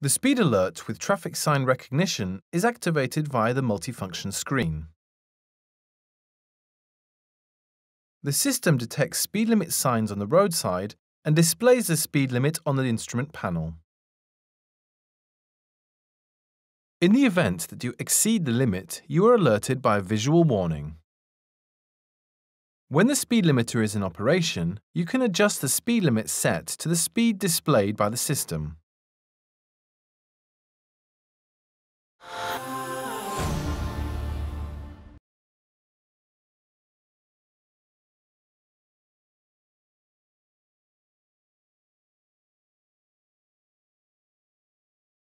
The speed alert with traffic sign recognition is activated via the multifunction screen. The system detects speed limit signs on the roadside and displays the speed limit on the instrument panel. In the event that you exceed the limit, you are alerted by a visual warning. When the speed limiter is in operation, you can adjust the speed limit set to the speed displayed by the system.